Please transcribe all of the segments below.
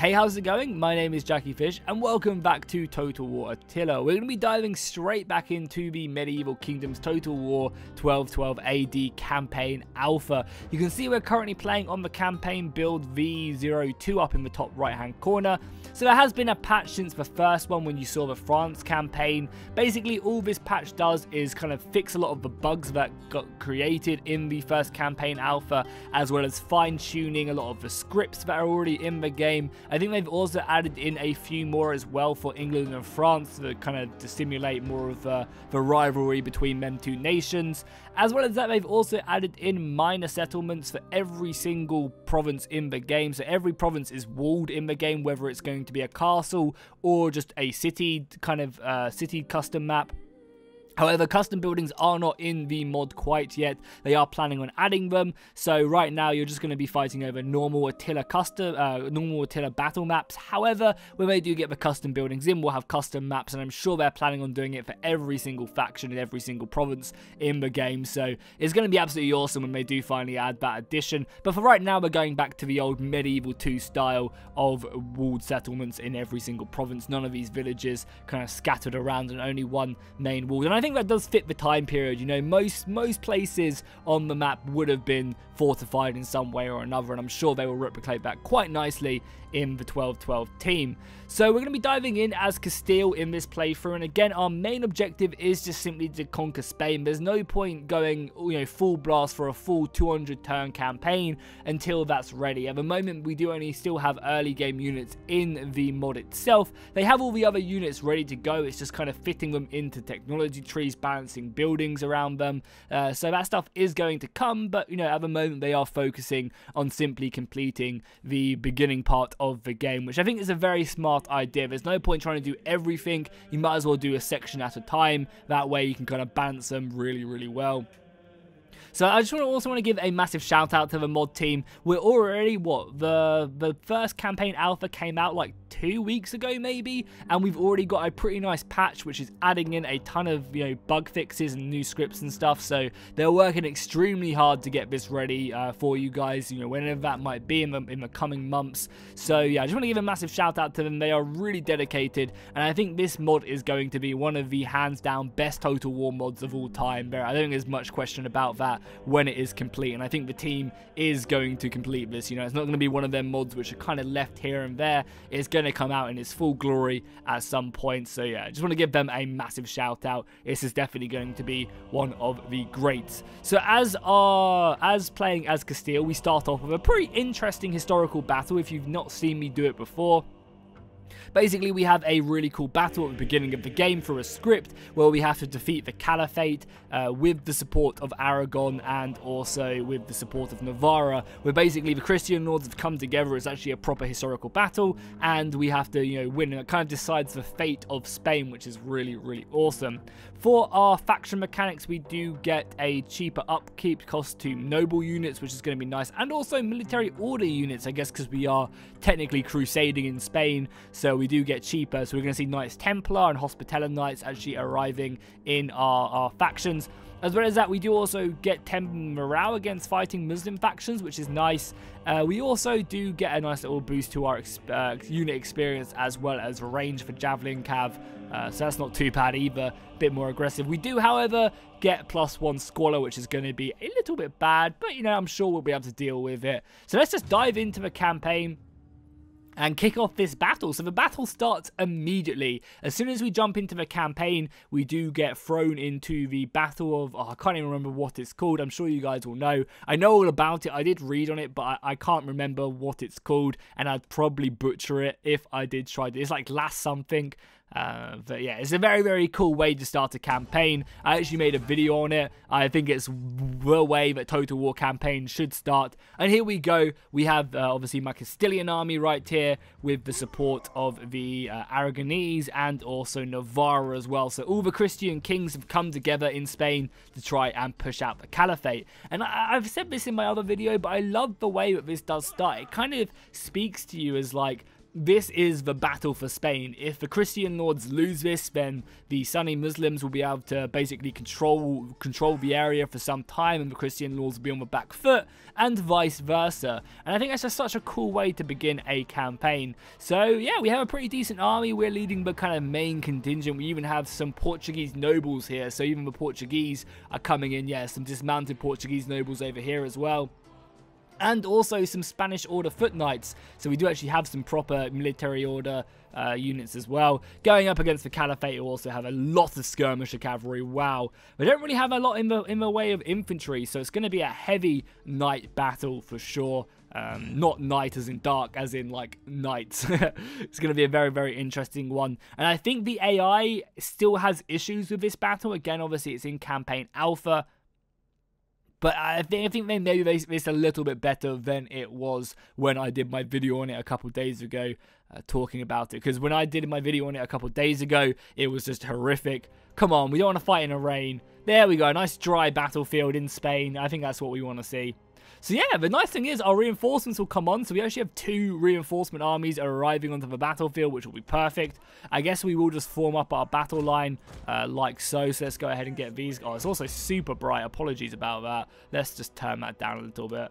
Hey, how's it going? My name is Jackie Fish, and welcome back to Total War Attila. We're going to be diving straight back into the Medieval Kingdoms Total War 1212 AD campaign alpha. You can see we're currently playing on the campaign build V02 up in the top right hand corner. So there has been a patch since the first one when you saw the France campaign. Basically, all this patch does is kind of fix a lot of the bugs that got created in the first campaign alpha, as well as fine tuning a lot of the scripts that are already in the game I think they've also added in a few more as well for England and France to kind of to stimulate more of the, the rivalry between them two nations. As well as that, they've also added in minor settlements for every single province in the game. So every province is walled in the game, whether it's going to be a castle or just a city kind of uh, city custom map. However, custom buildings are not in the mod quite yet. They are planning on adding them. So right now, you're just going to be fighting over normal Attila custom, uh, normal Attila battle maps. However, when they do get the custom buildings in, we'll have custom maps, and I'm sure they're planning on doing it for every single faction in every single province in the game. So it's going to be absolutely awesome when they do finally add that addition. But for right now, we're going back to the old medieval 2 style of walled settlements in every single province. None of these villages kind of scattered around and only one main wall. And I think think that does fit the time period. You know, most most places on the map would have been fortified in some way or another, and I'm sure they will replicate that quite nicely in the 12-12 team. So we're going to be diving in as Castile in this playthrough, and again, our main objective is just simply to conquer Spain. There's no point going, you know, full blast for a full 200 turn campaign until that's ready. At the moment, we do only still have early game units in the mod itself. They have all the other units ready to go. It's just kind of fitting them into technology trees, balancing buildings around them. Uh, so that stuff is going to come, but you know, at the moment they are focusing on simply completing the beginning part of the game, which I think is a very smart smart idea. There's no point trying to do everything. You might as well do a section at a time. That way you can kind of balance them really, really well. So I just want to also want to give a massive shout out to the mod team. We're already what the the first campaign alpha came out like two weeks ago maybe, and we've already got a pretty nice patch which is adding in a ton of you know bug fixes and new scripts and stuff. So they're working extremely hard to get this ready uh, for you guys. You know whenever that might be in the in the coming months. So yeah, I just want to give a massive shout out to them. They are really dedicated, and I think this mod is going to be one of the hands down best Total War mods of all time. There, I don't think there's much question about that when it is complete. And I think the team is going to complete this. You know, it's not going to be one of them mods which are kind of left here and there. It's going to come out in its full glory at some point. So yeah, just want to give them a massive shout out. This is definitely going to be one of the greats. So as our as playing as Castile, we start off with a pretty interesting historical battle. If you've not seen me do it before, Basically, we have a really cool battle at the beginning of the game for a script where we have to defeat the Caliphate uh, with the support of Aragon and also with the support of Navarra, where basically the Christian lords have come together. It's actually a proper historical battle, and we have to, you know, win. And it kind of decides the fate of Spain, which is really, really awesome. For our faction mechanics, we do get a cheaper upkeep cost to noble units, which is going to be nice, and also military order units, I guess, because we are technically crusading in Spain, so we do get cheaper. So we're going to see Knights Templar and Hospitaller Knights actually arriving in our, our factions. As well as that, we do also get 10 morale against fighting Muslim factions, which is nice. Uh, we also do get a nice little boost to our uh, unit experience as well as range for Javelin Cav. Uh, so that's not too bad either. Bit more aggressive. We do, however, get plus one Squalor, which is going to be a little bit bad. But, you know, I'm sure we'll be able to deal with it. So let's just dive into the campaign and kick off this battle. So the battle starts immediately. As soon as we jump into the campaign, we do get thrown into the battle of, oh, I can't even remember what it's called. I'm sure you guys will know. I know all about it. I did read on it, but I, I can't remember what it's called. And I'd probably butcher it if I did try. It's like last something. Uh, but yeah, it's a very, very cool way to start a campaign. I actually made a video on it. I think it's the way that Total War campaign should start. And here we go. We have uh, obviously my Castilian army right here with the support of the uh, Aragonese and also Navarra as well. So all the Christian kings have come together in Spain to try and push out the caliphate. And I I've said this in my other video, but I love the way that this does start. It kind of speaks to you as like, this is the battle for Spain. If the Christian lords lose this, then the Sunni Muslims will be able to basically control control the area for some time, and the Christian lords will be on the back foot, and vice versa. And I think that's just such a cool way to begin a campaign. So yeah, we have a pretty decent army. We're leading the kind of main contingent. We even have some Portuguese nobles here, so even the Portuguese are coming in. Yeah, some dismounted Portuguese nobles over here as well and also some Spanish Order foot knights. So we do actually have some proper military order uh, units as well. Going up against the Caliphate, we also have a lot of skirmisher cavalry. Wow. We don't really have a lot in the, in the way of infantry, so it's going to be a heavy knight battle for sure. Um, not night as in dark, as in like knights. it's going to be a very, very interesting one. And I think the AI still has issues with this battle. Again, obviously, it's in campaign alpha. But I think I think they maybe it's a little bit better than it was when I did my video on it a couple days ago, uh, talking about it. Because when I did my video on it a couple days ago, it was just horrific. Come on, we don't want to fight in a rain. There we go, nice dry battlefield in Spain. I think that's what we want to see. So yeah, the nice thing is our reinforcements will come on. So we actually have two reinforcement armies arriving onto the battlefield, which will be perfect. I guess we will just form up our battle line uh, like so. So let's go ahead and get these. Oh, it's also super bright. Apologies about that. Let's just turn that down a little bit.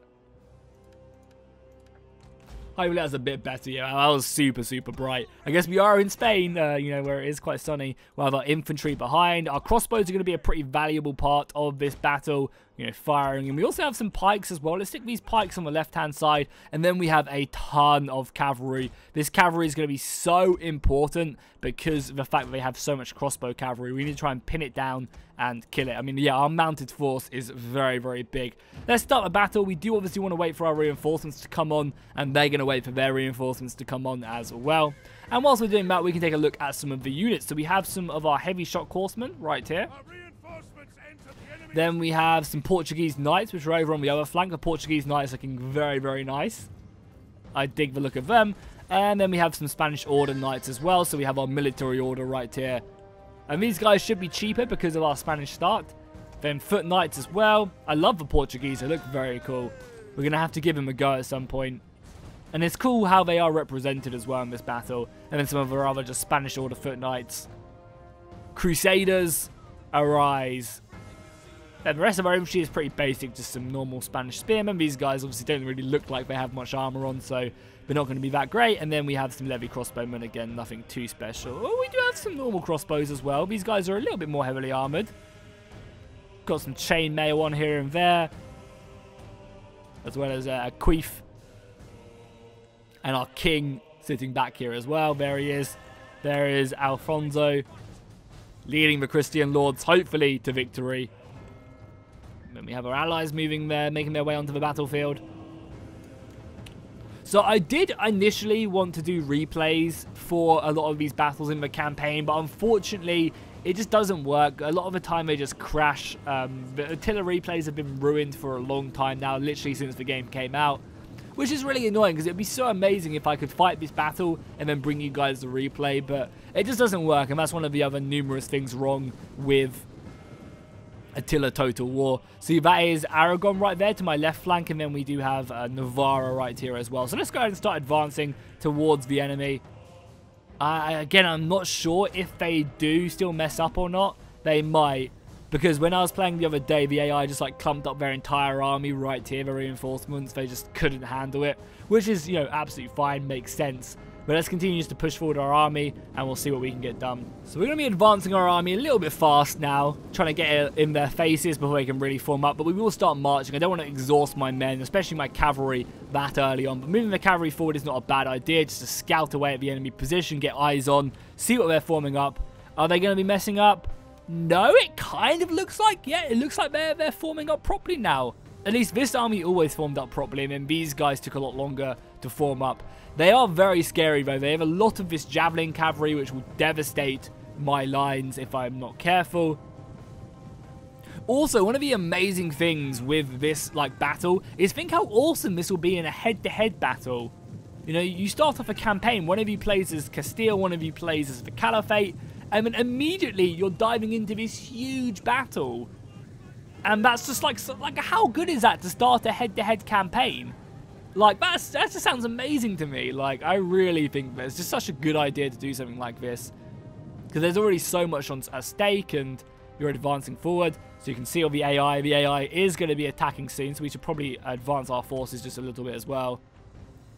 Hopefully that's a bit better. Yeah, that was super, super bright. I guess we are in Spain, uh, you know, where it is quite sunny. We'll have our infantry behind. Our crossbows are going to be a pretty valuable part of this battle you know, firing. And we also have some pikes as well. Let's stick these pikes on the left-hand side. And then we have a ton of cavalry. This cavalry is going to be so important because of the fact that they have so much crossbow cavalry. We need to try and pin it down and kill it. I mean, yeah, our mounted force is very, very big. Let's start the battle. We do obviously want to wait for our reinforcements to come on. And they're going to wait for their reinforcements to come on as well. And whilst we're doing that, we can take a look at some of the units. So we have some of our heavy shock horsemen right here. Then we have some Portuguese knights, which are over on the other flank. The Portuguese knights looking very, very nice. I dig the look of them. And then we have some Spanish Order knights as well. So we have our military order right here. And these guys should be cheaper because of our Spanish start. Then foot knights as well. I love the Portuguese. They look very cool. We're going to have to give them a go at some point. And it's cool how they are represented as well in this battle. And then some of our other just Spanish Order foot knights. Crusaders, arise. And the rest of our infantry is pretty basic, just some normal Spanish spearmen. These guys obviously don't really look like they have much armor on, so they're not going to be that great. And then we have some levy crossbowmen, again, nothing too special. Oh, we do have some normal crossbows as well. These guys are a little bit more heavily armored. Got some chainmail on here and there. As well as a queef. And our king sitting back here as well. There he is. There is Alfonso leading the Christian lords, hopefully, to victory. And we have our allies moving there, making their way onto the battlefield. So I did initially want to do replays for a lot of these battles in the campaign, but unfortunately it just doesn't work. A lot of the time they just crash. Um, the Attila replays have been ruined for a long time now, literally since the game came out. Which is really annoying because it'd be so amazing if I could fight this battle and then bring you guys the replay, but it just doesn't work and that's one of the other numerous things wrong with Attila Total War. So that is Aragon right there to my left flank, and then we do have uh, Navarra right here as well. So let's go ahead and start advancing towards the enemy. Uh, again, I'm not sure if they do still mess up or not. They might. Because when I was playing the other day, the AI just like clumped up their entire army right here, the reinforcements. They just couldn't handle it. Which is, you know, absolutely fine, makes sense. But let's continue to push forward our army, and we'll see what we can get done. So we're going to be advancing our army a little bit fast now, trying to get in their faces before they can really form up. But we will start marching. I don't want to exhaust my men, especially my cavalry, that early on. But moving the cavalry forward is not a bad idea, just to scout away at the enemy position, get eyes on, see what they're forming up. Are they going to be messing up? No, it kind of looks like, yeah, it looks like they're, they're forming up properly now. At least this army always formed up properly, and then these guys took a lot longer to form up. They are very scary though. They have a lot of this javelin cavalry which will devastate my lines if I'm not careful. Also, one of the amazing things with this like battle is think how awesome this will be in a head-to-head -head battle. You know, you start off a campaign, one of you plays as Castile, one of you plays as the Caliphate, and then immediately you're diving into this huge battle. And that's just like, like how good is that to start a head-to-head -head campaign? Like, that's, that just sounds amazing to me. Like, I really think that it's just such a good idea to do something like this. Because there's already so much on at stake, and you're advancing forward. So you can see all the AI. The AI is going to be attacking soon, so we should probably advance our forces just a little bit as well.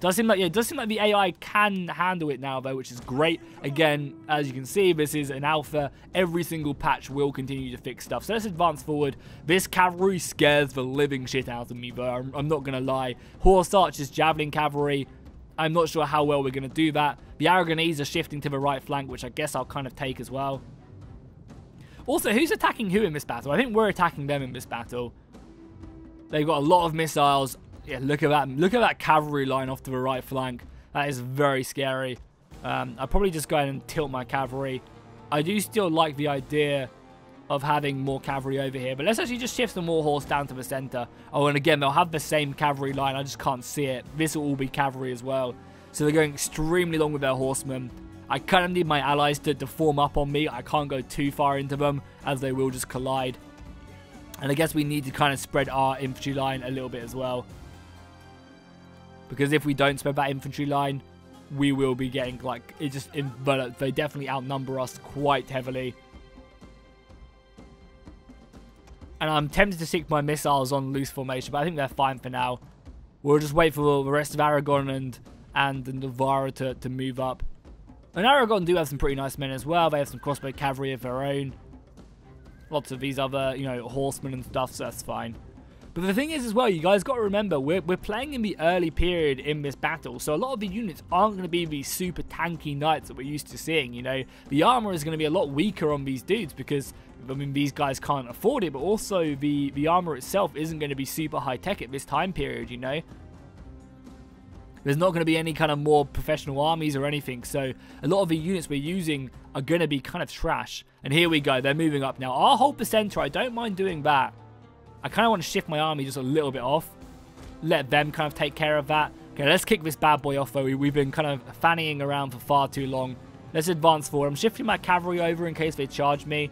Does seem like yeah, does seem like the AI can handle it now though, which is great. Again, as you can see, this is an alpha. Every single patch will continue to fix stuff. So let's advance forward. This cavalry scares the living shit out of me, but I'm, I'm not gonna lie. Horse archers, javelin cavalry. I'm not sure how well we're gonna do that. The Aragonese are shifting to the right flank, which I guess I'll kind of take as well. Also, who's attacking who in this battle? I think we're attacking them in this battle. They've got a lot of missiles yeah, look at that. Look at that cavalry line off to the right flank. That is very scary. Um, I'll probably just go ahead and tilt my cavalry. I do still like the idea of having more cavalry over here. But let's actually just shift the warhorse down to the center. Oh, and again, they'll have the same cavalry line. I just can't see it. This will all be cavalry as well. So they're going extremely long with their horsemen. I kind of need my allies to, to form up on me. I can't go too far into them, as they will just collide. And I guess we need to kind of spread our infantry line a little bit as well. Because if we don't spread that infantry line, we will be getting, like, it just, but uh, they definitely outnumber us quite heavily. And I'm tempted to stick my missiles on loose formation, but I think they're fine for now. We'll just wait for the rest of Aragon and and the Navarra to, to move up. And Aragon do have some pretty nice men as well. They have some crossbow cavalry of their own. Lots of these other, you know, horsemen and stuff, so that's fine. But the thing is as well, you guys got to remember, we're, we're playing in the early period in this battle, so a lot of the units aren't going to be these super tanky knights that we're used to seeing, you know. The armor is going to be a lot weaker on these dudes because, I mean, these guys can't afford it, but also the, the armor itself isn't going to be super high-tech at this time period, you know. There's not going to be any kind of more professional armies or anything, so a lot of the units we're using are going to be kind of trash. And here we go, they're moving up now. I'll hold the center, I don't mind doing that. I kind of want to shift my army just a little bit off. Let them kind of take care of that. Okay, let's kick this bad boy off, though. We, have been kind of fannying around for far too long. Let's advance forward. I'm shifting my cavalry over in case they charge me.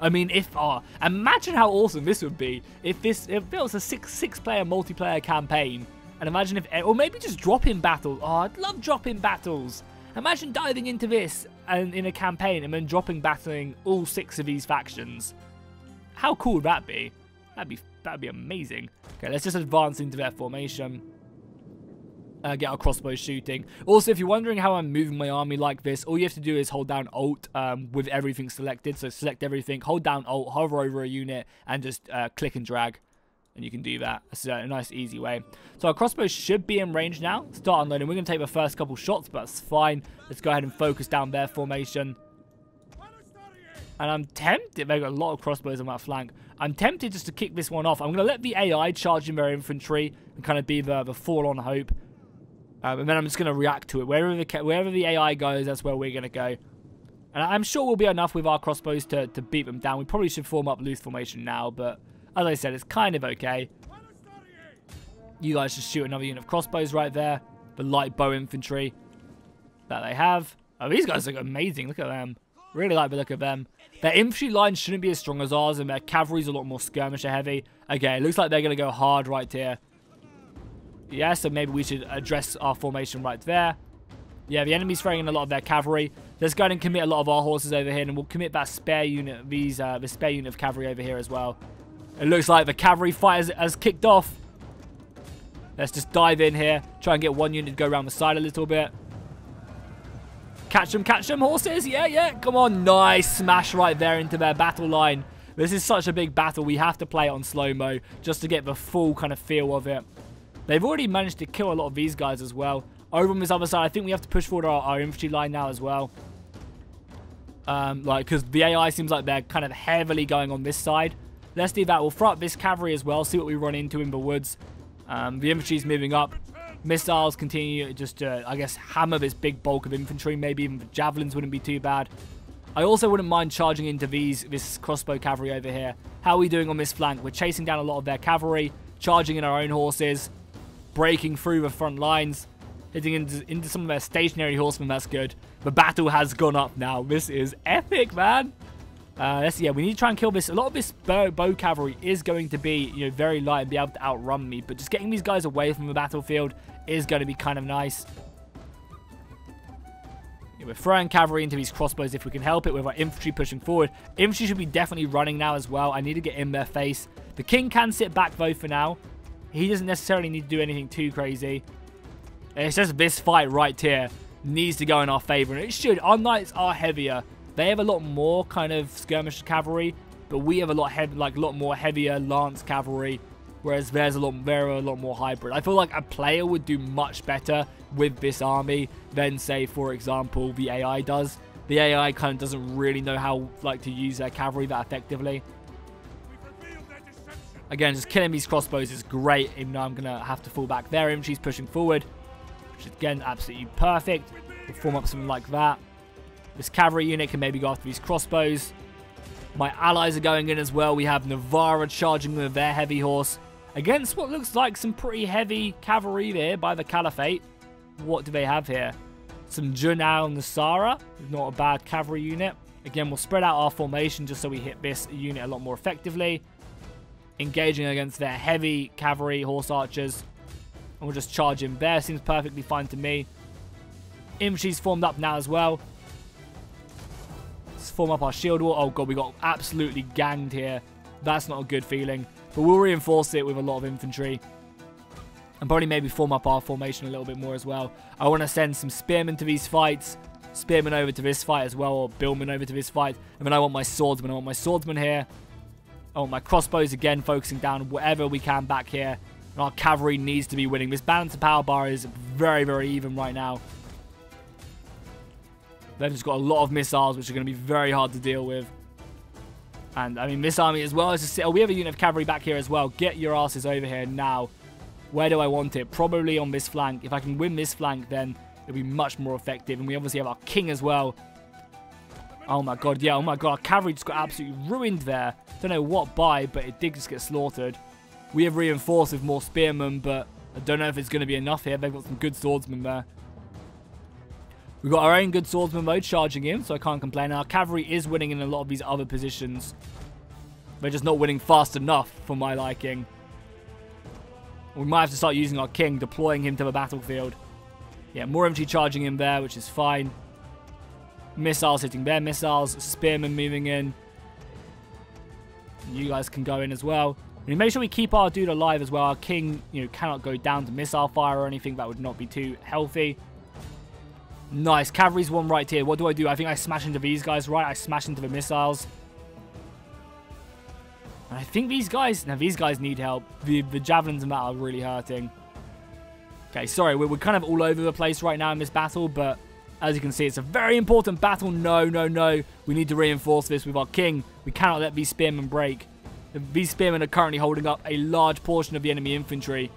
I mean, if... Oh, imagine how awesome this would be if this if it was a six, six-player multiplayer campaign. And imagine if... Or maybe just drop-in battles. Oh, I'd love drop-in battles. Imagine diving into this and in a campaign and then dropping battling all six of these factions. How cool would that be? That'd be that'd be amazing. Okay, let's just advance into their formation. Uh, get our crossbow shooting. Also, if you're wondering how I'm moving my army like this, all you have to do is hold down Alt um, with everything selected. So select everything, hold down Alt, hover over a unit, and just uh, click and drag. And you can do that. It's a nice, easy way. So our crossbow should be in range now. Start unloading. We're going to take the first couple shots, but that's fine. Let's go ahead and focus down their formation. And I'm tempted. They've got a lot of crossbows on that flank. I'm tempted just to kick this one off. I'm going to let the AI charge in their infantry and kind of be the, the fall on hope. Um, and then I'm just going to react to it. Wherever the, wherever the AI goes, that's where we're going to go. And I'm sure we'll be enough with our crossbows to, to beat them down. We probably should form up loose formation now, but as I said, it's kind of okay. You guys just shoot another unit of crossbows right there. The light bow infantry that they have. Oh, these guys look amazing. Look at them. Really like the look of them. Their infantry line shouldn't be as strong as ours, and their cavalry's a lot more skirmisher heavy. Okay, it looks like they're going to go hard right here. Yeah, so maybe we should address our formation right there. Yeah, the enemy's throwing in a lot of their cavalry. Let's go and commit a lot of our horses over here, and we'll commit that spare unit, these, uh, the spare unit of cavalry over here as well. It looks like the cavalry fight has, has kicked off. Let's just dive in here, try and get one unit to go around the side a little bit. Catch them, catch them, horses. Yeah, yeah. Come on. Nice smash right there into their battle line. This is such a big battle. We have to play it on slow-mo just to get the full kind of feel of it. They've already managed to kill a lot of these guys as well. Over on this other side, I think we have to push forward our, our infantry line now as well. Um, like, because the AI seems like they're kind of heavily going on this side. Let's do that. We'll throw up this cavalry as well, see what we run into in the woods. Um, the infantry's moving up. Missiles continue just to, I guess, hammer this big bulk of infantry. Maybe even the javelins wouldn't be too bad. I also wouldn't mind charging into these this crossbow cavalry over here. How are we doing on this flank? We're chasing down a lot of their cavalry, charging in our own horses, breaking through the front lines, hitting into, into some of their stationary horsemen. That's good. The battle has gone up now. This is epic, man. Uh, let's, yeah, we need to try and kill this. A lot of this bow, bow, cavalry is going to be, you know, very light and be able to outrun me. But just getting these guys away from the battlefield is going to be kind of nice. we're throwing cavalry into these crossbows if we can help it with our infantry pushing forward. Infantry should be definitely running now as well. I need to get in their face. The king can sit back though for now. He doesn't necessarily need to do anything too crazy. It's just this fight right here needs to go in our favor, and it should. Our knights are heavier. They have a lot more kind of skirmish cavalry, but we have a lot heavy, like a lot more heavier lance cavalry, whereas there's a lot, very a lot more hybrid. I feel like a player would do much better with this army than, say, for example, the AI does. The AI kind of doesn't really know how like to use their cavalry that effectively. Again, just killing these crossbows is great, even though I'm going to have to fall back there. Infantry's pushing forward, which is, again, absolutely perfect. Form up something like that. This cavalry unit can maybe go after these crossbows. My allies are going in as well. We have Navarra charging with their heavy horse against what looks like some pretty heavy cavalry there by the Caliphate. What do they have here? Some Junal Nasara, not a bad cavalry unit. Again, we'll spread out our formation just so we hit this unit a lot more effectively engaging against their heavy cavalry horse archers. And we'll just charge him there. Seems perfectly fine to me. Infantry's formed up now as well. Form up our shield wall. Oh god, we got absolutely ganged here. That's not a good feeling. But we'll reinforce it with a lot of infantry. And probably maybe form up our formation a little bit more as well. I want to send some spearmen to these fights. Spearmen over to this fight as well. Or billmen over to this fight. And then I want my swordsman. I want my swordsman here. Oh, my crossbows again focusing down whatever we can back here. And our cavalry needs to be winning. This balance of power bar is very, very even right now. They've just got a lot of missiles, which are going to be very hard to deal with. And, I mean, this army as well is just... Oh, we have a unit of cavalry back here as well. Get your asses over here now. Where do I want it? Probably on this flank. If I can win this flank, then it'll be much more effective. And we obviously have our king as well. Oh my god, yeah, oh my god, our cavalry just got absolutely ruined there. Don't know what by, but it did just get slaughtered. We have reinforced with more spearmen, but I don't know if it's going to be enough here. They've got some good swordsmen there. We've got our own good swordsman mode charging in, so I can't complain. Our cavalry is winning in a lot of these other positions. They're just not winning fast enough for my liking. We might have to start using our king, deploying him to the battlefield. Yeah, more infantry charging in there, which is fine. Missiles hitting their missiles. Spearmen moving in. You guys can go in as well. And make sure we keep our dude alive as well. Our king, you know, cannot go down to missile fire or anything. That would not be too healthy. Nice. Cavalry's won right here. What do I do? I think I smash into these guys, right? I smash into the missiles. And I think these guys... Now, these guys need help. The, the javelins and that are really hurting. Okay, sorry. We're, we're kind of all over the place right now in this battle, but as you can see, it's a very important battle. No, no, no. We need to reinforce this with our king. We cannot let these spearmen break. These spearmen are currently holding up a large portion of the enemy infantry.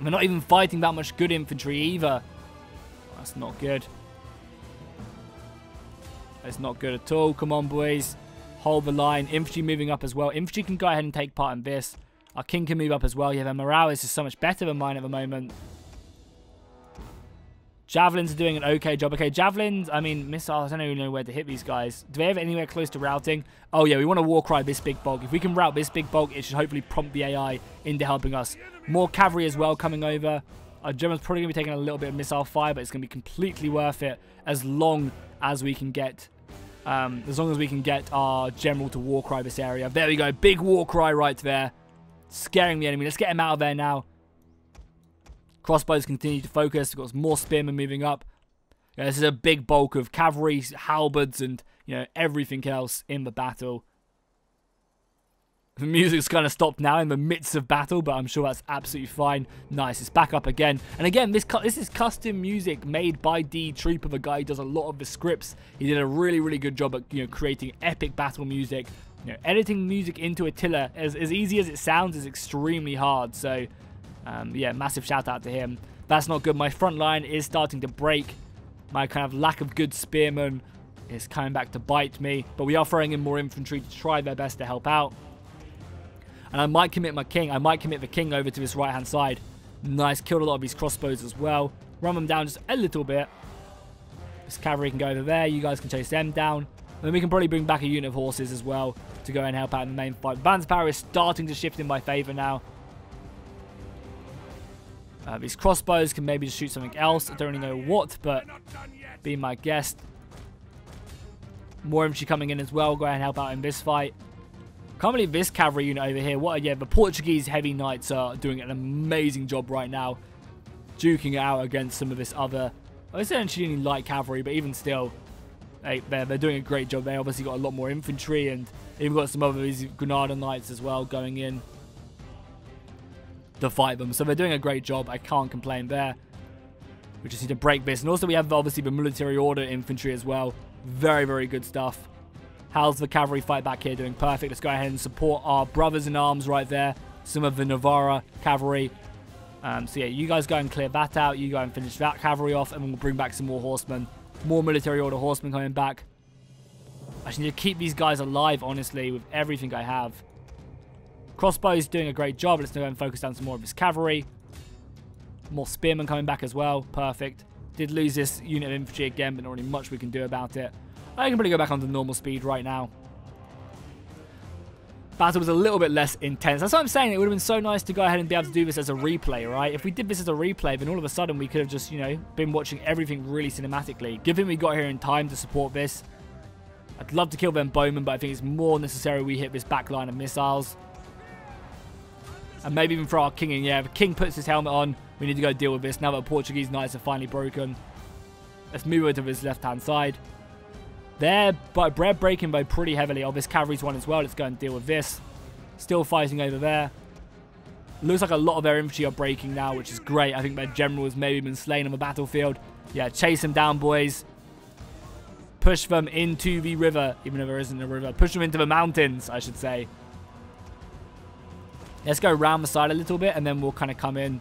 They're not even fighting that much good infantry either. That's not good. That's not good at all. Come on, boys. Hold the line. Infantry moving up as well. Infantry can go ahead and take part in this. Our king can move up as well. Yeah, their morale is just so much better than mine at the moment. Javelins are doing an okay job. Okay, Javelins, I mean, missiles, I don't even know where to hit these guys. Do they have anywhere close to routing? Oh, yeah, we want to war cry this big bulk. If we can route this big bulk, it should hopefully prompt the AI into helping us. More cavalry as well coming over. Our Germans probably going to be taking a little bit of missile fire, but it's going to be completely worth it as long as we can get... Um, as long as we can get our general to war cry this area. There we go. Big war cry right there. Scaring the enemy. Let's get him out of there now. Crossbows continue to focus. We've got more spearmen moving up. Yeah, this is a big bulk of cavalry, halberds, and you know everything else in the battle. The music's kind of stopped now in the midst of battle, but I'm sure that's absolutely fine. Nice, it's back up again. And again, this this is custom music made by D Trooper, the guy who does a lot of the scripts. He did a really, really good job at you know creating epic battle music. You know, editing music into Attila, as, as easy as it sounds, is extremely hard. So um, yeah, massive shout out to him. That's not good. My front line is starting to break. My kind of lack of good spearmen is coming back to bite me. But we are throwing in more infantry to try their best to help out. And I might commit my king. I might commit the king over to his right-hand side. Nice. Killed a lot of these crossbows as well. Run them down just a little bit. This cavalry can go over there. You guys can chase them down. And then we can probably bring back a unit of horses as well to go and help out in the main fight. Van's power is starting to shift in my favour now. Uh, these crossbows can maybe just shoot something else. I don't really know what, but be my guest. More infantry coming in as well. Go ahead and help out in this fight. Can't believe this cavalry unit over here. What? Yeah, the Portuguese heavy knights are doing an amazing job right now. Duking it out against some of this other... I essentially light cavalry, but even still, they, they're, they're doing a great job. They obviously got a lot more infantry and even got some other these Granada Knights as well going in to fight them. So they're doing a great job. I can't complain there. We just need to break this. And also we have obviously the military order infantry as well. Very, very good stuff. How's the cavalry fight back here doing? Perfect. Let's go ahead and support our brothers in arms right there. Some of the Navarra cavalry. Um, so yeah, you guys go and clear that out. You go and finish that cavalry off. And we'll bring back some more horsemen. More military order horsemen coming back. I just need to keep these guys alive, honestly, with everything I have. Crossbow's doing a great job. Let's go and focus down some more of his cavalry. More spearmen coming back as well. Perfect. Did lose this unit of infantry again, but not really much we can do about it. I can probably go back onto normal speed right now. Battle was a little bit less intense. That's what I'm saying. It would have been so nice to go ahead and be able to do this as a replay, right? If we did this as a replay, then all of a sudden we could have just, you know, been watching everything really cinematically. Given we got here in time to support this, I'd love to kill them bowmen, but I think it's more necessary we hit this back line of missiles. And maybe even throw our king in. Yeah, if King puts his helmet on, we need to go deal with this now that Portuguese knights are finally broken. Let's move over to this left-hand side. They're bread breaking by pretty heavily. Oh, this cavalry's won as well. Let's go and deal with this. Still fighting over there. Looks like a lot of their infantry are breaking now, which is great. I think their general has maybe been slain on the battlefield. Yeah, chase them down, boys. Push them into the river, even though there isn't a river. Push them into the mountains, I should say. Let's go around the side a little bit, and then we'll kind of come in.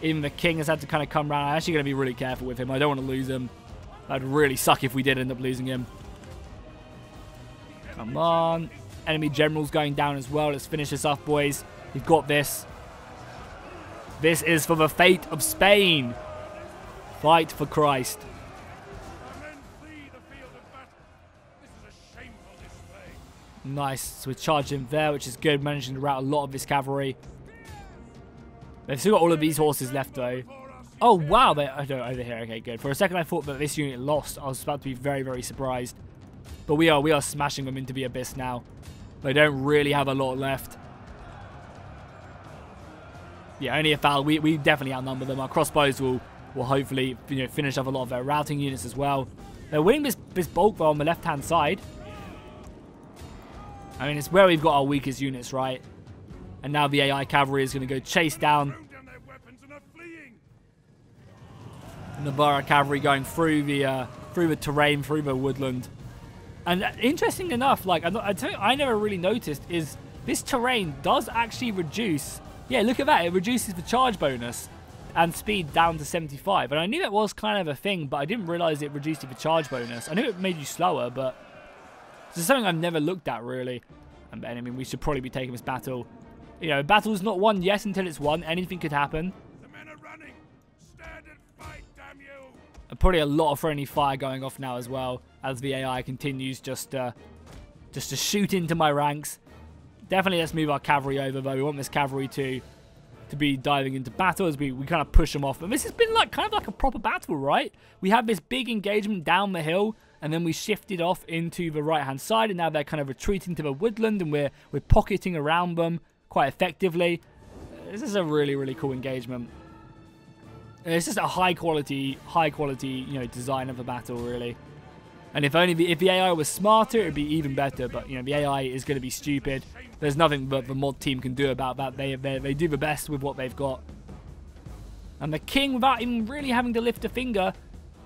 Even the king has had to kind of come around. I'm actually going to be really careful with him. I don't want to lose him. That'd really suck if we did end up losing him. Come on. Enemy general's going down as well. Let's finish this off, boys. We've got this. This is for the fate of Spain. Fight for Christ. Nice. So we're charging there, which is good. Managing to rout a lot of his cavalry. They've still got all of these horses left, though. Oh, wow. They, no, over here. Okay, good. For a second, I thought that this unit lost. I was about to be very, very surprised. But we are we are smashing them into the abyss now. They don't really have a lot left. Yeah, only a foul. We, we definitely outnumber them. Our crossbows will, will hopefully you know, finish off a lot of their routing units as well. They're winning this, this bulk though on the left-hand side. I mean, it's where we've got our weakest units, right? And now the AI cavalry is going to go chase down Navarra cavalry going through the uh, through the terrain, through the woodland. And uh, interesting enough, like I, I, you, I never really noticed is this terrain does actually reduce. Yeah, look at that. It reduces the charge bonus and speed down to 75. And I knew that was kind of a thing, but I didn't realize it reduced the charge bonus. I knew it made you slower, but this is something I've never looked at, really. And I mean, we should probably be taking this battle. You know, battle's not won yet until it's won. Anything could happen. Probably a lot of friendly fire going off now as well, as the AI continues just, uh, just to shoot into my ranks. Definitely let's move our cavalry over, though. We want this cavalry to to be diving into battle as we, we kind of push them off. And this has been like kind of like a proper battle, right? We have this big engagement down the hill and then we shifted off into the right hand side and now they're kind of retreating to the woodland and we're we're pocketing around them quite effectively this is a really really cool engagement it's just a high quality high quality you know design of a battle really and if only the, if the AI was smarter, it'd be even better. But, you know, the AI is going to be stupid. There's nothing that the mod team can do about that. They, they, they do the best with what they've got. And the king, without even really having to lift a finger,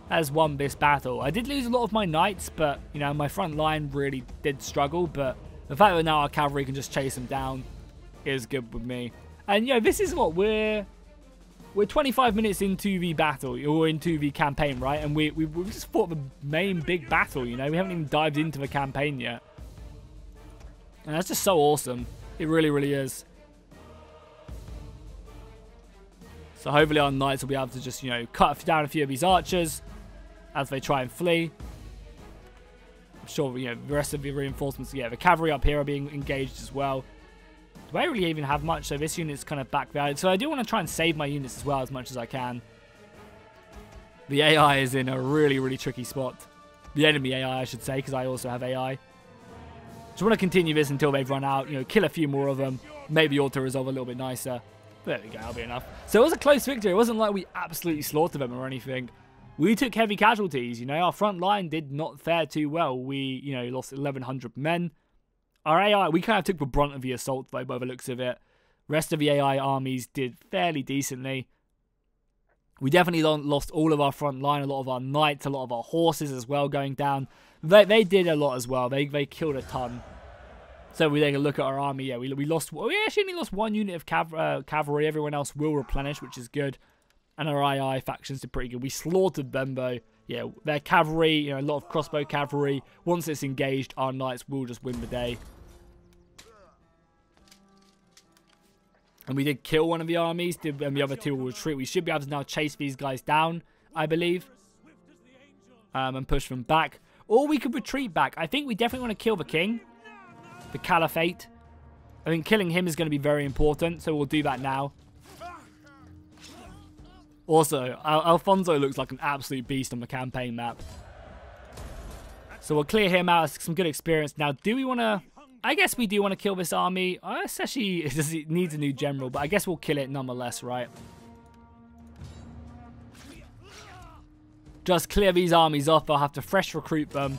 has won this battle. I did lose a lot of my knights, but, you know, my front line really did struggle, but the fact that now our cavalry can just chase them down is good with me. And, you know, this is what we're... We're 25 minutes into the battle, or into the campaign, right? And we, we, we just fought the main big battle, you know? We haven't even dived into the campaign yet. And that's just so awesome. It really, really is. So hopefully our knights will be able to just, you know, cut down a few of these archers as they try and flee. I'm sure, you know, the rest of the reinforcements, yeah, the cavalry up here are being engaged as well. I really even have much? So this unit's kind of back valued. So I do want to try and save my units as well as much as I can. The AI is in a really, really tricky spot. The enemy AI, I should say, because I also have AI. Just want to continue this until they've run out. You know, kill a few more of them. Maybe auto-resolve a little bit nicer. There we go, that'll be enough. So it was a close victory. It wasn't like we absolutely slaughtered them or anything. We took heavy casualties, you know. Our front line did not fare too well. We, you know, lost 1,100 men. Our AI, we kind of took the brunt of the assault, though, by the looks of it. Rest of the AI armies did fairly decently. We definitely lost all of our front line, a lot of our knights, a lot of our horses as well going down. They, they did a lot as well. They, they killed a ton. So we take a look at our army. Yeah, we, we lost. We actually only lost one unit of cav uh, cavalry. Everyone else will replenish, which is good. And our AI factions did pretty good. We slaughtered Bembo. Yeah, their cavalry, you know, a lot of crossbow cavalry. Once it's engaged, our knights will just win the day. And we did kill one of the armies, did, and the other two will retreat. We should be able to now chase these guys down, I believe. Um, and push them back. Or we could retreat back. I think we definitely want to kill the king the Caliphate. I think killing him is going to be very important, so we'll do that now. Also, Al Alfonso looks like an absolute beast on the campaign map. So we'll clear him out. Some good experience. Now, do we want to... I guess we do want to kill this army. Uh, actually it needs a new general, but I guess we'll kill it nonetheless, right? Just clear these armies off. I'll have to fresh recruit them.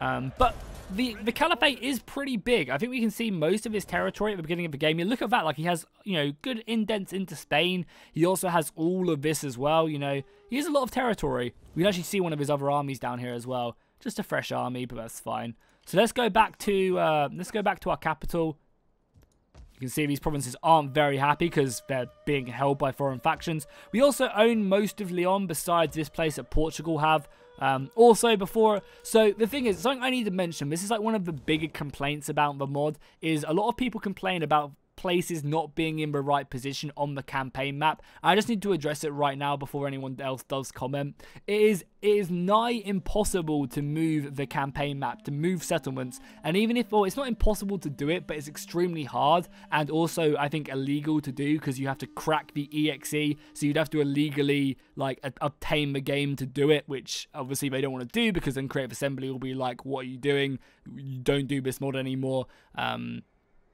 Um, but the the Caliphate is pretty big. I think we can see most of his territory at the beginning of the game. You look at that, like he has, you know, good indents into Spain. He also has all of this as well, you know. He has a lot of territory. We can actually see one of his other armies down here as well. Just a fresh army, but that's fine. So let's go back to uh, let's go back to our capital. You can see these provinces aren't very happy because they're being held by foreign factions. We also own most of Leon besides this place that Portugal have. Um, also, before, so the thing is, something I need to mention, this is like one of the bigger complaints about the mod, is a lot of people complain about places not being in the right position on the campaign map. I just need to address it right now before anyone else does comment. It is it is nigh impossible to move the campaign map, to move settlements, and even if well, it's not impossible to do it, but it's extremely hard and also I think illegal to do because you have to crack the exe, so you'd have to illegally like obtain the game to do it, which obviously they don't want to do because then Creative Assembly will be like, "What are you doing? You don't do this mod anymore." Um,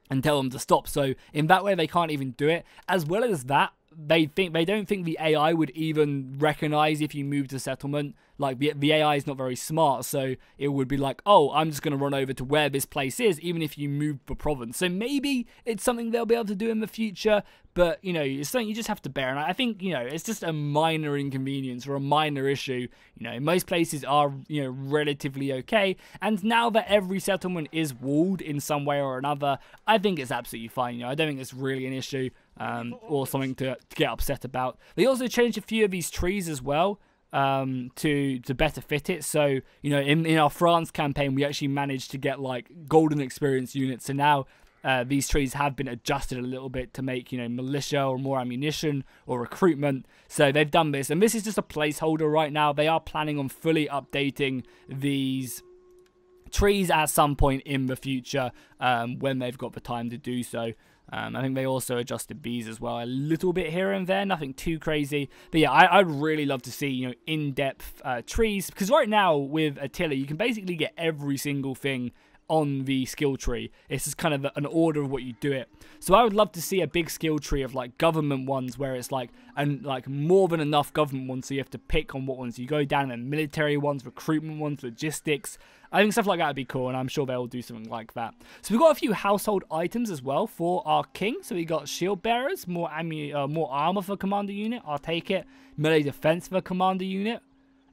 and tell them to stop. So in that way, they can't even do it. As well as that, they think they don't think the AI would even recognize if you move to settlement. Like the, the AI is not very smart, so it would be like, oh, I'm just going to run over to where this place is, even if you move the province. So maybe it's something they'll be able to do in the future, but you know, it's something you just have to bear. And I think you know, it's just a minor inconvenience or a minor issue. You know, most places are you know relatively okay, and now that every settlement is walled in some way or another, I think it's absolutely fine. You know, I don't think it's really an issue um, or something to, to get upset about. They also changed a few of these trees as well um, to to better fit it. So you know, in in our France campaign, we actually managed to get like golden experience units. So now uh, these trees have been adjusted a little bit to make you know militia or more ammunition or recruitment. So they've done this, and this is just a placeholder right now. They are planning on fully updating these trees at some point in the future um, when they've got the time to do so. Um, I think they also adjusted bees as well a little bit here and there, nothing too crazy. But yeah, I, would really love to see you know in-depth uh, trees because right now with Attila you can basically get every single thing on the skill tree. It's just kind of an order of what you do it. So I would love to see a big skill tree of like government ones where it's like and like more than enough government ones so you have to pick on what ones you go down and military ones, recruitment ones, logistics. I think stuff like that would be cool and I'm sure they'll do something like that. So we've got a few household items as well for our king. So we got shield bearers, more ammu uh, more armor for commander unit. I'll take it. Melee defense for commander unit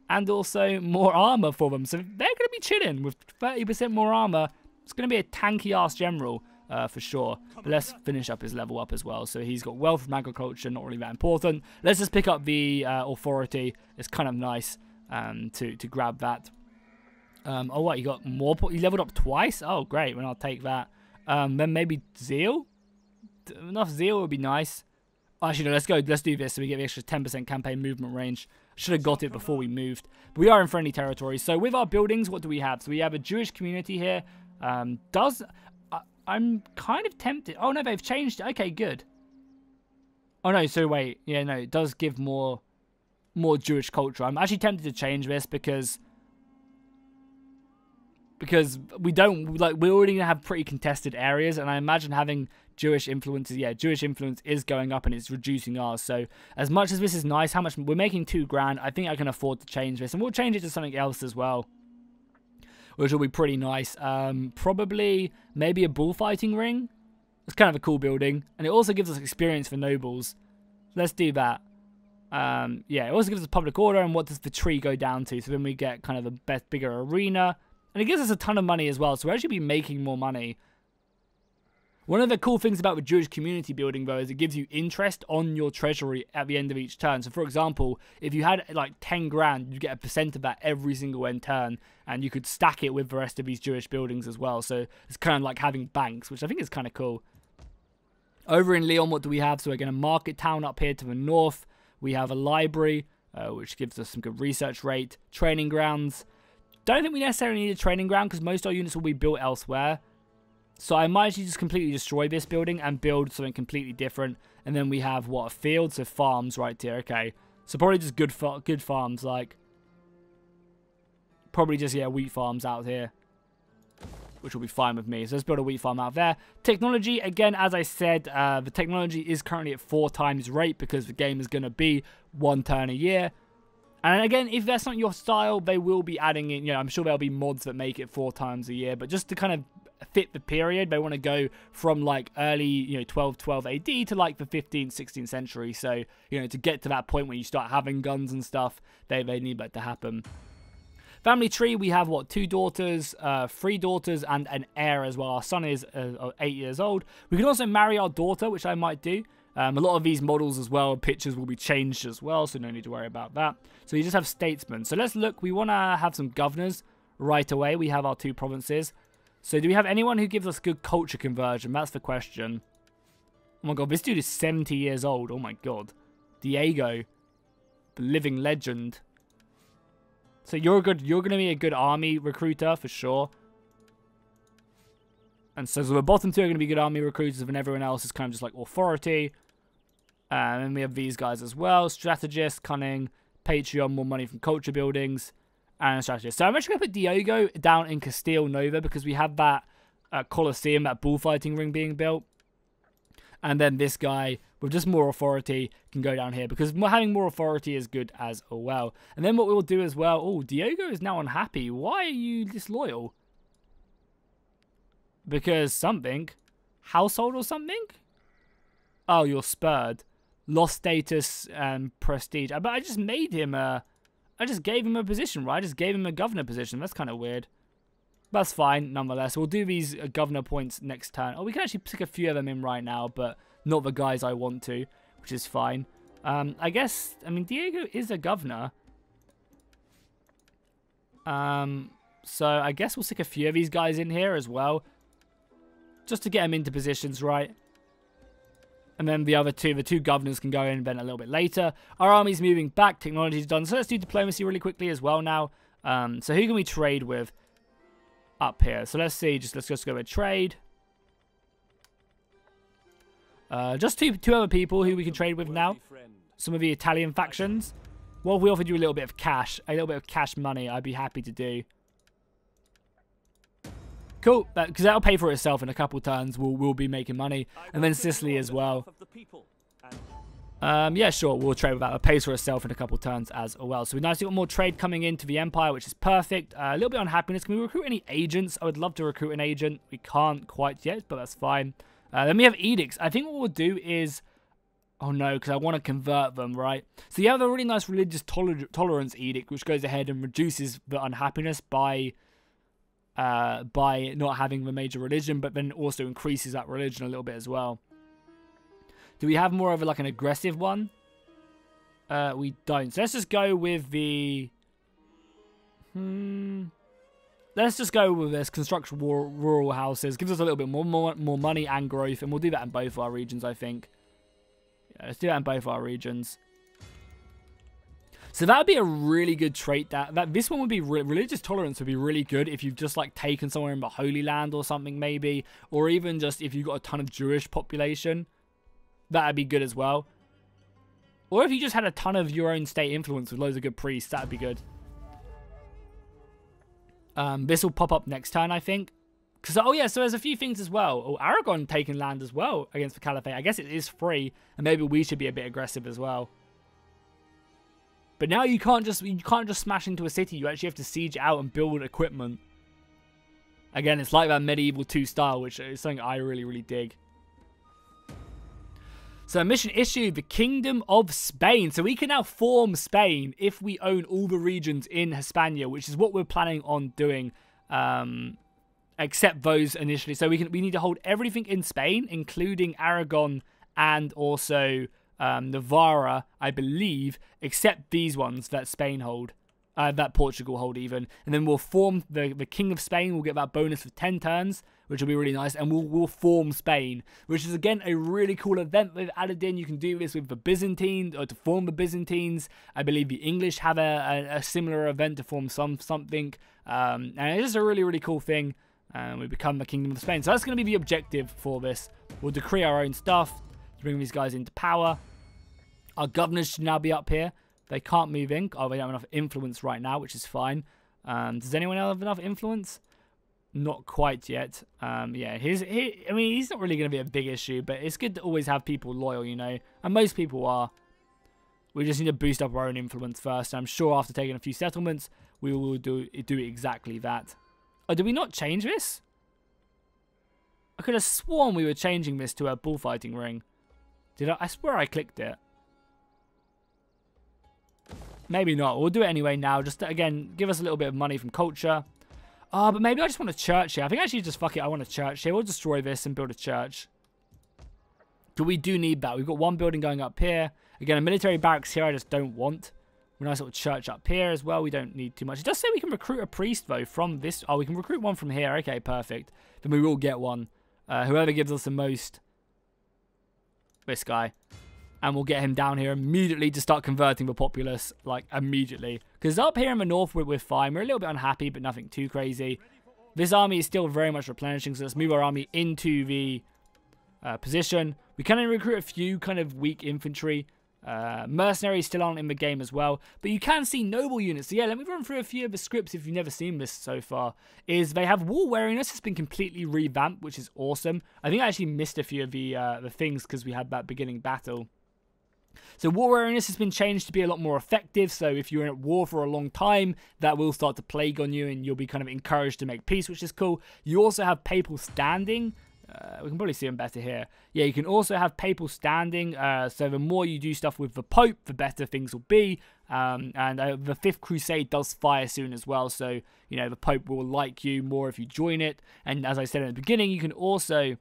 and also more armor for them. So they're going to be chilling with 30% more armor. It's going to be a tanky ass general uh, for sure. But let's finish up his level up as well. So he's got wealth from agriculture, not really that important. Let's just pick up the uh, authority. It's kind of nice um, to to grab that. Um, oh, what? You got more? You leveled up twice? Oh, great. Well, I'll take that. Um, then maybe zeal? Enough zeal would be nice. Actually, no, let's go. Let's do this so we get the extra 10% campaign movement range. Should have got it before we moved. But we are in friendly territory. So with our buildings, what do we have? So we have a Jewish community here. Um, does... Uh, I'm kind of tempted. Oh, no, they've changed it. Okay, good. Oh, no, so wait. Yeah, no, it does give more more Jewish culture. I'm actually tempted to change this because because we don't like we're already have pretty contested areas and i imagine having jewish influences yeah jewish influence is going up and it's reducing ours. So as much as this is nice how much we're making two grand i think i can afford to change this and we'll change it to something else as well which will be pretty nice. Um probably maybe a bullfighting ring. It's kind of a cool building and it also gives us experience for nobles. Let's do that. Um yeah it also gives us public order and what does the tree go down to? So then we get kind of a best bigger arena and it gives us a ton of money as well, so we'll actually be making more money. One of the cool things about the Jewish community building, though, is it gives you interest on your treasury at the end of each turn. So, for example, if you had like 10 grand, you'd get a percent of that every single end turn, and you could stack it with the rest of these Jewish buildings as well. So, it's kind of like having banks, which I think is kind of cool. Over in Lyon, what do we have? So, we're going to market town up here to the north. We have a library, uh, which gives us some good research rate, training grounds, don't think we necessarily need a training ground because most of our units will be built elsewhere. So I might actually just completely destroy this building and build something completely different. And then we have, what, a field? So farms right here. Okay. So probably just good good farms, like... Probably just, yeah, wheat farms out here. Which will be fine with me. So let's build a wheat farm out there. Technology, again, as I said, uh, the technology is currently at four times rate because the game is going to be one turn a year. And again, if that's not your style, they will be adding in, you know, I'm sure there'll be mods that make it four times a year, but just to kind of fit the period, they want to go from like early, you know, 12, 12 AD to like the 15th, 16th century. So, you know, to get to that point when you start having guns and stuff, they, they need that to happen. Family tree, we have what, two daughters, uh, three daughters, and an heir as well. Our son is uh, eight years old. We can also marry our daughter, which I might do. Um, a lot of these models as well, pictures will be changed as well, so no need to worry about that. So you just have statesmen. So let's look, we want to have some governors right away. We have our two provinces. So do we have anyone who gives us good culture conversion? That's the question. Oh my god, this dude is 70 years old. Oh my god. Diego. The living legend. So you're good. You're going to be a good army recruiter for sure. And so, the bottom two are going to be good army recruiters, and everyone else is kind of just like authority. And then we have these guys as well. Strategist, Cunning, Patron, more money from culture buildings, and Strategist. So I'm actually going to put Diego down in Castile Nova because we have that uh, Colosseum, that bullfighting ring being built. And then this guy with just more authority can go down here because having more authority is good as well. And then what we'll do as well, oh, Diego is now unhappy. Why are you disloyal? Because something. Household or something? Oh, you're spurred lost status and prestige. But I just made him a... I just gave him a position, right? I just gave him a governor position. That's kind of weird. That's fine, nonetheless. We'll do these uh, governor points next turn. Oh, we can actually pick a few of them in right now, but not the guys I want to, which is fine. Um, I guess, I mean, Diego is a governor. Um, so I guess we'll stick a few of these guys in here as well. Just to get them into positions, right? And then the other two, the two governors can go in then a little bit later. Our army's moving back. Technology's done. So let's do diplomacy really quickly as well now. Um, so who can we trade with up here? So let's see. Just Let's just go with trade. Uh, just two, two other people who we can trade with now. Some of the Italian factions. Well, if we offered you a little bit of cash, a little bit of cash money, I'd be happy to do. Cool, because that'll pay for itself in a couple turns. We'll, we'll be making money. And then Sicily as well. Um, yeah, sure, we'll trade with that. It pays for itself in a couple turns as well. So we nicely got more trade coming into the Empire, which is perfect. Uh, a little bit on happiness. Can we recruit any agents? I would love to recruit an agent. We can't quite yet, but that's fine. Uh, then we have edicts. I think what we'll do is... Oh no, because I want to convert them, right? So you have a really nice religious toler tolerance edict, which goes ahead and reduces the unhappiness by uh, by not having the major religion, but then also increases that religion a little bit as well. Do we have more of a, like an aggressive one? Uh, we don't. So let's just go with the... Hmm... Let's just go with this. Construct rural houses. Gives us a little bit more, more, more money and growth. And we'll do that in both our regions, I think. Yeah, let's do that in both our regions. So that would be a really good trait. That that this one would be re religious tolerance would be really good if you've just like taken somewhere in the Holy Land or something maybe, or even just if you've got a ton of Jewish population, that'd be good as well. Or if you just had a ton of your own state influence with loads of good priests, that'd be good. Um, this will pop up next turn, I think. Because oh yeah, so there's a few things as well. Oh, Aragon taking land as well against the Caliphate. I guess it is free, and maybe we should be a bit aggressive as well. But now you can't just you can't just smash into a city. You actually have to siege out and build equipment. Again, it's like that medieval 2 style, which is something I really, really dig. So mission issued, the Kingdom of Spain. So we can now form Spain if we own all the regions in Hispania, which is what we're planning on doing. Um, except those initially. So we can we need to hold everything in Spain, including Aragon and also um, Navarra, I believe, except these ones that Spain hold, uh, that Portugal hold even, and then we'll form the the King of Spain. We'll get that bonus for ten turns, which will be really nice, and we'll we'll form Spain, which is again a really cool event they've added in. You can do this with the Byzantines, or to form the Byzantines. I believe the English have a, a, a similar event to form some something, um, and it's just a really really cool thing. And we become the Kingdom of Spain. So that's going to be the objective for this. We'll decree our own stuff bring these guys into power. Our governors should now be up here. They can't move in. Oh, they don't have enough influence right now, which is fine. Um, does anyone else have enough influence? Not quite yet. Um, yeah, his, he, I mean, he's not really going to be a big issue, but it's good to always have people loyal, you know. And most people are. We just need to boost up our own influence first. I'm sure after taking a few settlements, we will do do exactly that. Oh, did we not change this? I could have sworn we were changing this to a bullfighting ring. Did I? I swear I clicked it. Maybe not. We'll do it anyway now. Just, again, give us a little bit of money from culture. Oh, but maybe I just want a church here. I think actually just fuck it. I want a church here. We'll destroy this and build a church. Do we do need that? We've got one building going up here. Again, a military barracks here I just don't want. A nice little church up here as well. We don't need too much. It does say we can recruit a priest, though, from this. Oh, we can recruit one from here. Okay, perfect. Then we will get one. Uh, whoever gives us the most. This guy and we'll get him down here immediately to start converting the populace, like, immediately. Because up here in the north, we're, we're fine. We're a little bit unhappy, but nothing too crazy. This army is still very much replenishing, so let's move our army into the uh, position. We can recruit a few kind of weak infantry. Uh, mercenaries still aren't in the game as well, but you can see noble units. So yeah, let me run through a few of the scripts if you've never seen this so far. Is they have war weariness has been completely revamped, which is awesome. I think I actually missed a few of the uh, the things because we had that beginning battle. So war weariness has been changed to be a lot more effective. So if you're at war for a long time, that will start to plague on you and you'll be kind of encouraged to make peace, which is cool. You also have papal standing. Uh, we can probably see them better here. Yeah, you can also have papal standing. Uh, so the more you do stuff with the Pope, the better things will be. Um, and uh, the Fifth Crusade does fire soon as well. So, you know, the Pope will like you more if you join it. And as I said in the beginning, you can also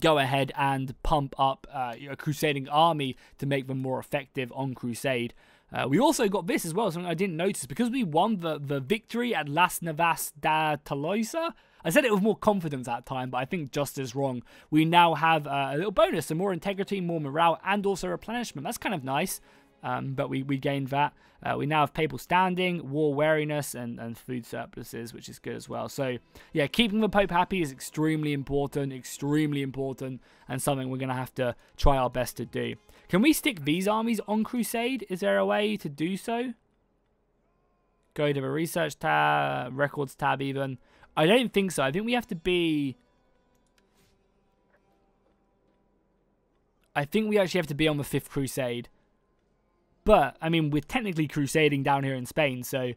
go ahead and pump up uh, a crusading army to make them more effective on crusade. Uh, we also got this as well, something I didn't notice, because we won the, the victory at Las Navas da Tolosa. I said it with more confidence at time, but I think just as wrong. We now have uh, a little bonus, some more integrity, more morale, and also replenishment. That's kind of nice. Um, but we, we gained that. Uh, we now have papal standing, war weariness, and, and food surpluses, which is good as well. So, yeah, keeping the Pope happy is extremely important, extremely important, and something we're going to have to try our best to do. Can we stick these armies on Crusade? Is there a way to do so? Go to the research tab, records tab even. I don't think so. I think we have to be... I think we actually have to be on the 5th Crusade. But, I mean, we're technically crusading down here in Spain, so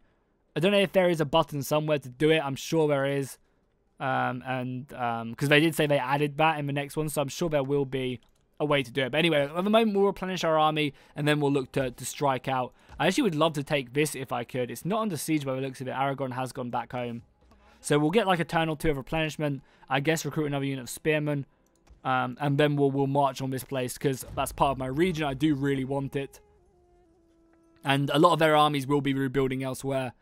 I don't know if there is a button somewhere to do it. I'm sure there is. Um, and because um, they did say they added that in the next one, so I'm sure there will be a way to do it. But anyway, at the moment, we'll replenish our army, and then we'll look to, to strike out. I actually would love to take this if I could. It's not under siege by the looks of it. Aragon has gone back home. So we'll get like a turn or two of replenishment. I guess recruit another unit of spearmen. Um, and then we'll, we'll march on this place because that's part of my region. I do really want it. And a lot of their armies will be rebuilding elsewhere.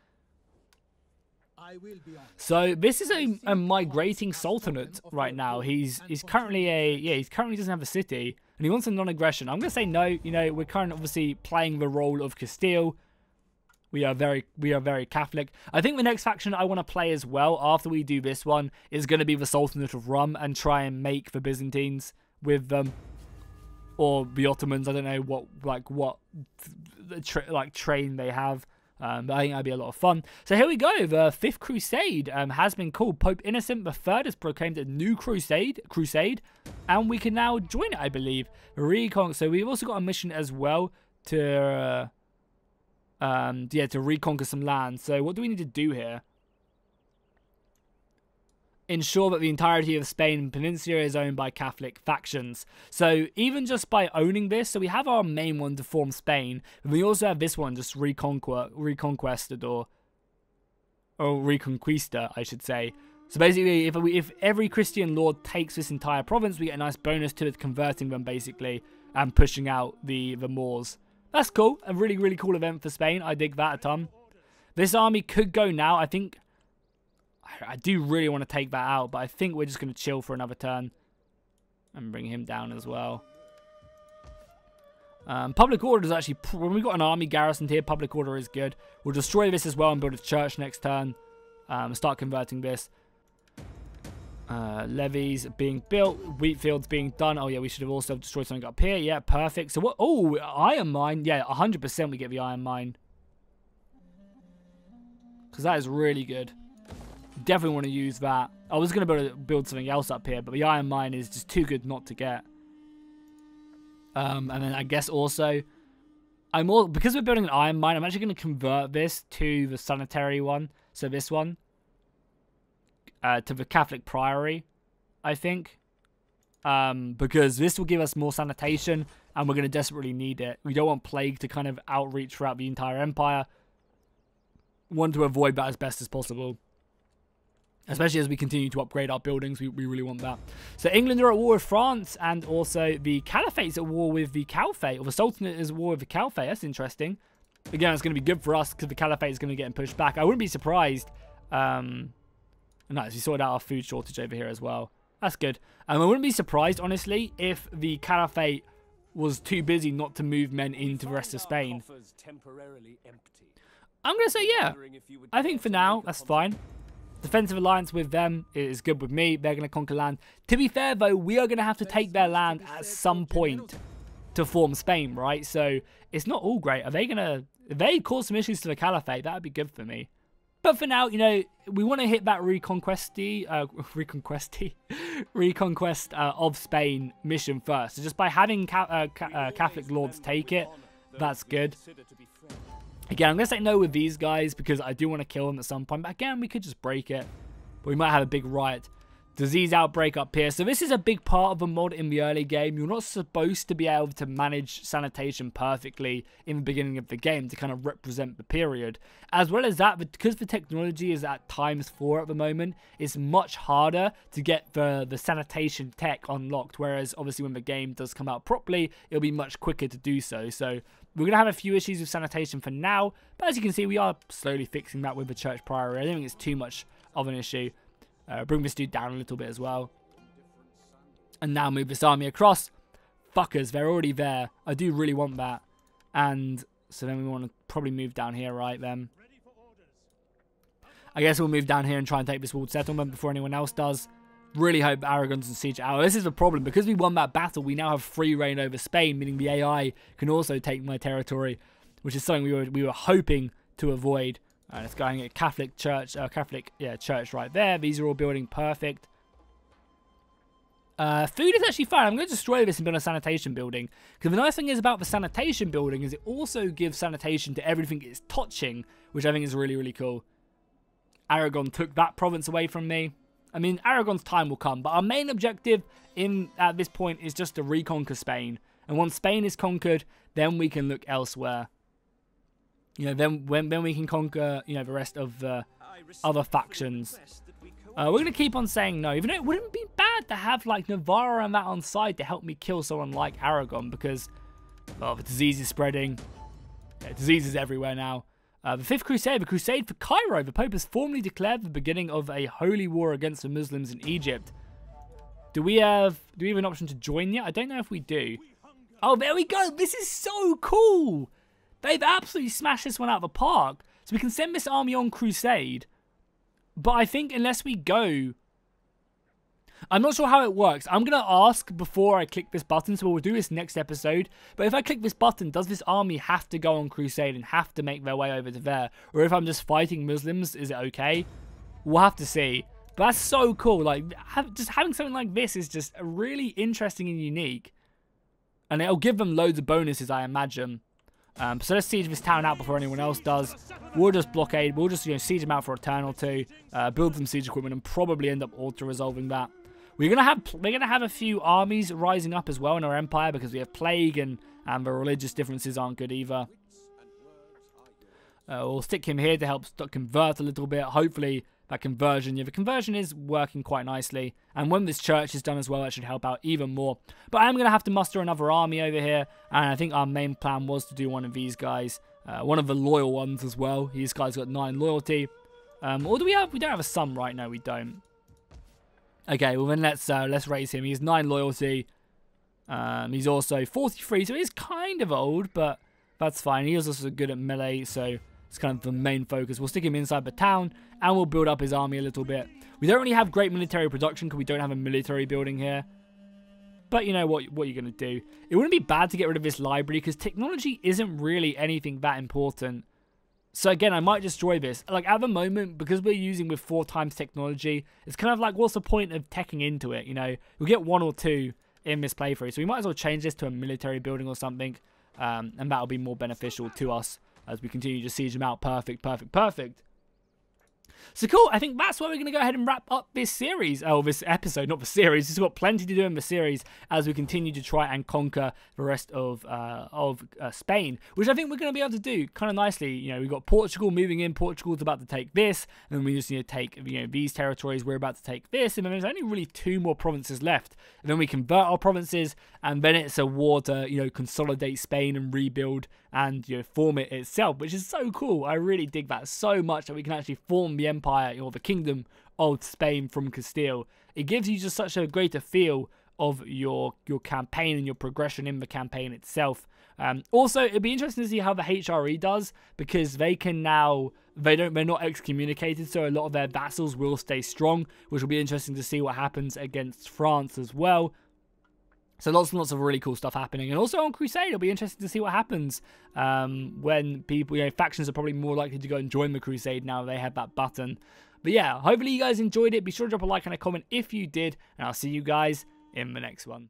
So this is a, a migrating sultanate right now. He's he's currently a yeah he's currently doesn't have a city. And he wants a non-aggression. I'm going to say no. You know, we're currently obviously playing the role of Castile. We are very we are very Catholic. I think the next faction I want to play as well after we do this one is going to be the Sultanate of Rum and try and make the Byzantines with them or the Ottomans. I don't know what like what tra like train they have. Um, but I think that'd be a lot of fun. So here we go. The Fifth Crusade um, has been called. Pope Innocent III has proclaimed a new crusade, crusade, and we can now join it, I believe. Recon. So we've also got a mission as well to, uh, um, yeah, to reconquer some land. So what do we need to do here? ensure that the entirety of Spain Peninsula is owned by Catholic factions. So even just by owning this, so we have our main one to form Spain, and we also have this one just reconquer, reconquested or or reconquista, I should say. So basically, if we, if every Christian lord takes this entire province, we get a nice bonus to it, converting them basically and pushing out the the Moors. That's cool. A really really cool event for Spain. I dig that a ton. This army could go now. I think I do really want to take that out, but I think we're just going to chill for another turn. And bring him down as well. Um, public order is actually, when we've got an army garrisoned here, public order is good. We'll destroy this as well and build a church next turn. Um, start converting this. Uh, levies being built, wheat fields being done. Oh yeah, we should have also destroyed something up here. Yeah, perfect. So what? Oh, iron mine. Yeah, 100% we get the iron mine. Because that is really good. Definitely want to use that. I was going to build, build something else up here, but the iron mine is just too good not to get. Um, and then I guess also, I'm all because we're building an iron mine. I'm actually going to convert this to the sanitary one. So this one uh, to the Catholic Priory, I think, um, because this will give us more sanitation, and we're going to desperately need it. We don't want plague to kind of outreach throughout the entire empire. We want to avoid that as best as possible. Especially as we continue to upgrade our buildings, we, we really want that. So England are at war with France, and also the Caliphate's at war with the Caliphate, or the Sultanate is at war with the Caliphate. That's interesting. Again, it's going to be good for us because the Caliphate is going to get pushed back. I wouldn't be surprised. Um, nice, we sorted out our food shortage over here as well. That's good. Um, I wouldn't be surprised, honestly, if the Caliphate was too busy not to move men into the rest of Spain. I'm going to say yeah. I think for now, that's fine. Defensive alliance with them is good with me. They're going to conquer land. To be fair, though, we are going to have to take their land at some point to form Spain, right? So it's not all great. Are they going to... If they cause some issues to the Caliphate, that would be good for me. But for now, you know, we want to hit that reconquesty, uh, reconquesty, reconquest uh, of Spain mission first. So just by having ca uh, ca uh, Catholic lords take it, that's good. Again, I'm going to say no with these guys because I do want to kill them at some point. But again, we could just break it. But we might have a big riot. Disease outbreak up here. So this is a big part of the mod in the early game. You're not supposed to be able to manage sanitation perfectly in the beginning of the game to kind of represent the period. As well as that, because the technology is at times 4 at the moment, it's much harder to get the, the sanitation tech unlocked. Whereas obviously when the game does come out properly, it'll be much quicker to do so. So we're going to have a few issues with sanitation for now, but as you can see, we are slowly fixing that with the church priory. I don't think it's too much of an issue. Uh, bring this dude down a little bit as well. And now move this army across. Fuckers, they're already there. I do really want that. And so then we want to probably move down here, right, then. I guess we'll move down here and try and take this walled settlement before anyone else does. Really hope Aragon doesn't siege Hour. This is the problem. Because we won that battle, we now have free reign over Spain, meaning the AI can also take my territory, which is something we were we were hoping to avoid. Uh, let's go and get Catholic church, uh, Catholic yeah church right there. These are all building perfect. Uh, food is actually fine. I'm going to destroy this and build a sanitation building. Because the nice thing is about the sanitation building is it also gives sanitation to everything it's touching, which I think is really, really cool. Aragon took that province away from me. I mean, Aragon's time will come, but our main objective in at this point is just to reconquer Spain. And once Spain is conquered, then we can look elsewhere. You know, then when then we can conquer, you know, the rest of the other factions. Uh, we're going to keep on saying no, even though it wouldn't be bad to have, like, Navarra and that on side to help me kill someone like Aragon, because, well, the disease is spreading. Yeah, disease is everywhere now. Uh, the Fifth Crusade, the Crusade for Cairo. The Pope has formally declared the beginning of a holy war against the Muslims in Egypt. Do we have do we have an option to join yet? I don't know if we do. Oh, there we go. This is so cool. They've absolutely smashed this one out of the park. So we can send this army on crusade. But I think unless we go... I'm not sure how it works. I'm going to ask before I click this button, so we'll do this next episode. But if I click this button, does this army have to go on crusade and have to make their way over to there? Or if I'm just fighting Muslims, is it okay? We'll have to see. But that's so cool. Like, have, just having something like this is just really interesting and unique. And it'll give them loads of bonuses, I imagine. Um, so let's siege this town out before anyone else does. We'll just blockade. We'll just you know siege them out for a turn or two, uh, build some siege equipment, and probably end up auto-resolving that. We're gonna have we're gonna have a few armies rising up as well in our empire because we have plague and and the religious differences aren't good either. Uh, we'll stick him here to help convert a little bit. Hopefully that conversion. Yeah, the conversion is working quite nicely. And when this church is done as well, that should help out even more. But I am going to have to muster another army over here. And I think our main plan was to do one of these guys. Uh, one of the loyal ones as well. These guys got 9 loyalty. Um, or do we have... We don't have a sum right now. We don't. Okay, well then let's uh, let's raise him. He's 9 loyalty. Um, he's also 43, so he's kind of old, but that's fine. He also good at melee, so it's kind of the main focus. We'll stick him inside the town, and we'll build up his army a little bit. We don't really have great military production because we don't have a military building here. But you know what, what you're going to do. It wouldn't be bad to get rid of this library because technology isn't really anything that important. So again, I might destroy this. Like at the moment, because we're using with four times technology, it's kind of like, what's the point of teching into it? You know, we'll get one or two in this playthrough. So we might as well change this to a military building or something. Um, and that'll be more beneficial to us as we continue to siege them out. Perfect, perfect, perfect. So cool, I think that's where we're going to go ahead and wrap up this series, oh, this episode, not the series. We've got plenty to do in the series as we continue to try and conquer the rest of uh, of uh, Spain, which I think we're going to be able to do kind of nicely. You know, we've got Portugal moving in, Portugal's about to take this, and we just need to take, you know, these territories, we're about to take this, and then there's only really two more provinces left. And then we convert our provinces, and then it's a war to, you know, consolidate Spain and rebuild and you know form it itself, which is so cool. I really dig that so much that we can actually form the empire or the kingdom of Spain from Castile. It gives you just such a greater feel of your your campaign and your progression in the campaign itself. Um, also, it'd be interesting to see how the HRE does because they can now they don't they're not excommunicated, so a lot of their vassals will stay strong, which will be interesting to see what happens against France as well. So lots and lots of really cool stuff happening. And also on Crusade, it'll be interesting to see what happens um, when people, you know, factions are probably more likely to go and join the Crusade now they have that button. But yeah, hopefully you guys enjoyed it. Be sure to drop a like and a comment if you did. And I'll see you guys in the next one.